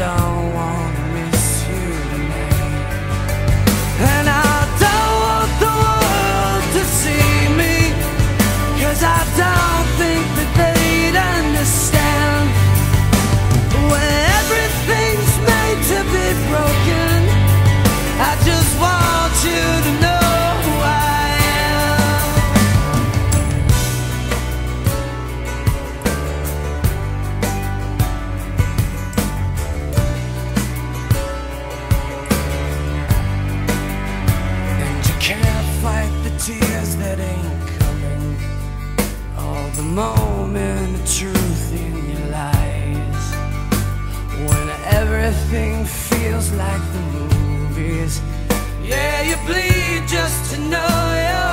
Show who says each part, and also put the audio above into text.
Speaker 1: I moment of truth in your lies. When everything feels like the movies. Yeah, you bleed just to know you're